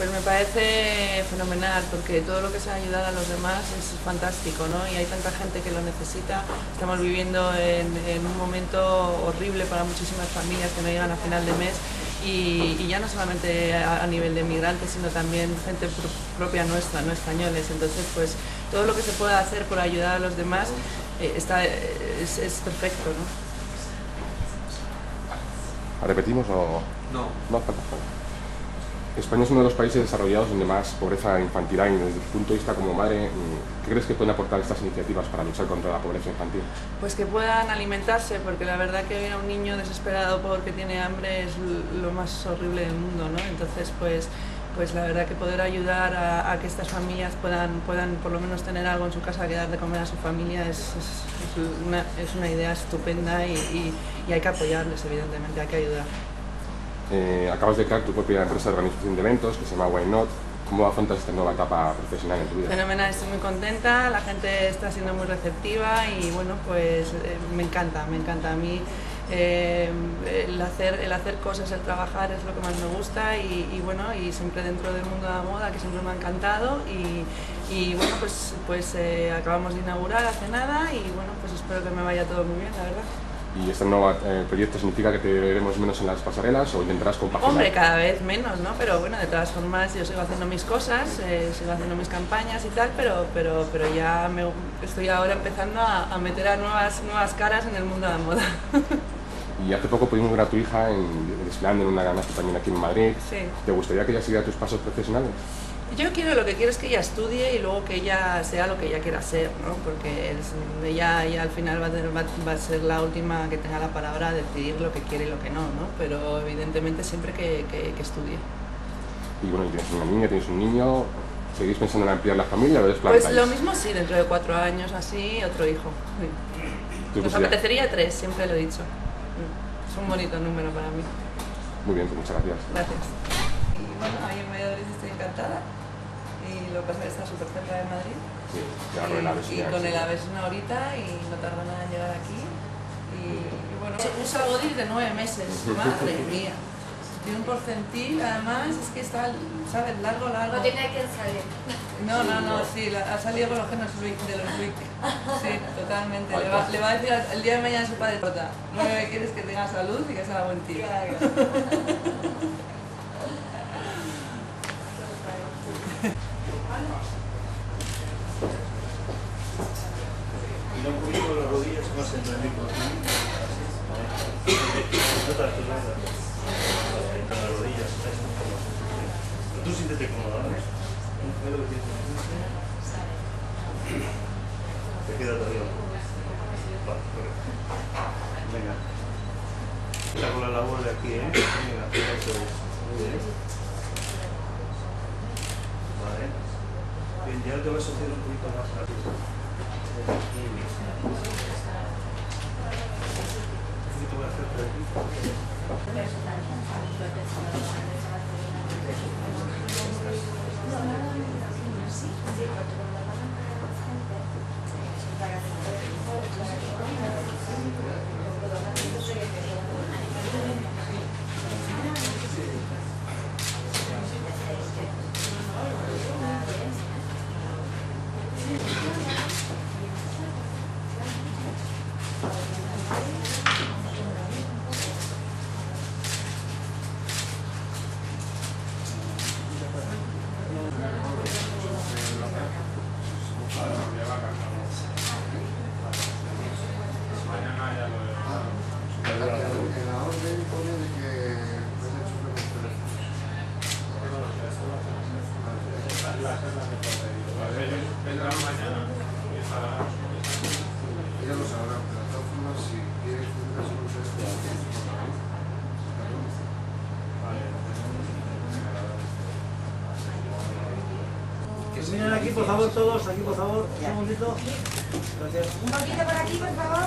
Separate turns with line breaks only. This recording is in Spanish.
Pues me parece fenomenal porque todo lo que sea ayudar a los demás es fantástico, ¿no? Y hay tanta gente que lo necesita. Estamos viviendo en, un momento horrible para muchísimas familias que no llegan a final de mes y, ya no solamente a, nivel de migrantes, sino también gente propia nuestra, no españoles. Entonces, pues todo lo que se pueda hacer por ayudar a los demás eh, está, es, es perfecto, ¿no?
¿Repetimos o...? No. No España es uno de los países desarrollados donde más pobreza infantil hay. Desde tu punto de vista como madre, ¿qué crees que pueden aportar estas iniciativas para luchar contra la pobreza infantil?
Pues que puedan alimentarse, porque la verdad que ver a un niño desesperado porque tiene hambre es lo más horrible del mundo, ¿no? Entonces, pues pues la verdad que poder ayudar a, que estas familias puedan, puedan por lo menos tener algo en su casa que dar de comer a su familia es, es, una, idea estupenda y hay que apoyarles, evidentemente, hay que ayudar.
Eh, acabas de crear tu propia empresa de organización de eventos que se llama Why Not. ¿Cómo afrontas esta nueva etapa profesional en tu vida?
Fenomenal, estoy muy contenta, la gente está siendo muy receptiva y bueno, pues eh, me encanta, me encanta a mí. Eh, el, hacer, el hacer cosas, el trabajar es lo que más me gusta y, bueno, y siempre dentro del mundo de la moda que siempre me ha encantado y, bueno, pues, pues acabamos de inaugurar hace nada y bueno, pues espero que me vaya todo muy bien, la verdad
y este nuevo eh, proyecto significa que te veremos menos en las pasarelas o intentarás compaginar?
Hombre, cada vez menos, ¿no? Pero bueno, de todas formas yo sigo haciendo mis cosas, eh, sigo haciendo mis campañas y tal, pero, pero, pero ya me, estoy ahora empezando a, meter a nuevas, nuevas caras en el mundo de la moda.
Y hace poco pudimos ver a tu hija en, desfilando en una ganancia también aquí en Madrid.
Sí.
¿Te gustaría que ella siguiera tus pasos profesionales?
Yo quiero, lo que quiero es que ella estudie y luego que ella sea lo que ella quiera ser, ¿no? porque ella, al final va a, ser la última que tenga la palabra a decidir lo que quiere y lo que no, ¿no? pero evidentemente siempre que, estudie.
Y bueno, tienes una niña, tienes un niño, ¿seguís pensando en ampliar la familia o es
Pues lo mismo sí, dentro de cuatro años así, otro hijo. Nos apetecería tres, siempre lo he dicho. Es un bonito número para mí.
Muy bien, pues muchas gracias.
Gracias. Y bueno, ahí en Valladolid estoy encantada y lo que pasa es que está súper cerca de Madrid.
Sí, ya con el AVE
Y con el AVE es una horita y no tarda nada en llegar aquí. Y, bueno, un salgodis de nueve meses, madre mía. Tiene un porcentil, además, es que está, ¿sabes? Largo, largo.
No tiene que salir.
No, no, no, sí, ha salido con los genes de los Wick. Sí, totalmente. Le va, le va, a decir el día de mañana a su padre, no me quieres que tenga salud y que sea buen tío.
Y no cubrimos las rodillas más entre mí por aquí. No te las Entre las rodillas. Pero tú siéntete cómodo, ¿no? Te queda todavía. Vale, correcto. Venga. Está con la labor de aquí, ¿eh? Venga, eso es. Muy bien. Vale. Bien, ya te vas a hacer un poquito más rápido.
Vendrán mañana. Ella lo sabrá, pero de todas formas, si quiere que su
Que se vienen aquí, por favor, todos, aquí, por favor, un segundito. Gracias.
Un poquito por aquí, por favor.